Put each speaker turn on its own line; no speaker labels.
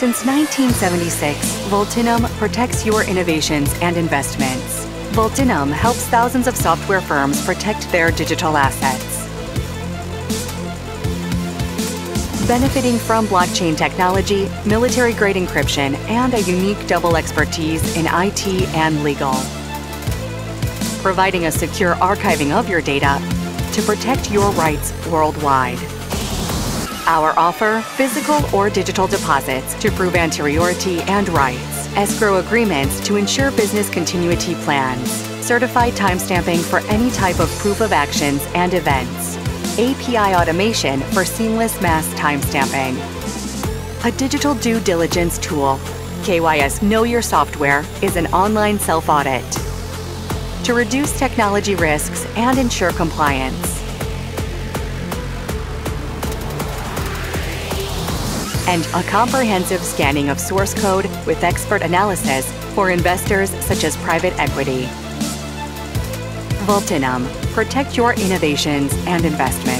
Since 1976, Vaultinum protects your innovations and investments. Vaultinum helps thousands of software firms protect their digital assets. Benefiting from blockchain technology, military grade encryption, and a unique double expertise in IT and legal. Providing a secure archiving of your data to protect your rights worldwide. Our offer physical or digital deposits to prove anteriority and rights, escrow agreements to ensure business continuity plans, certified timestamping for any type of proof of actions and events, API automation for seamless mass timestamping, a digital due diligence tool. KYS Know Your Software is an online self audit to reduce technology risks and ensure compliance. And a comprehensive scanning of source code with expert analysis for investors such as private equity. Vaultinum, protect your innovations and investments.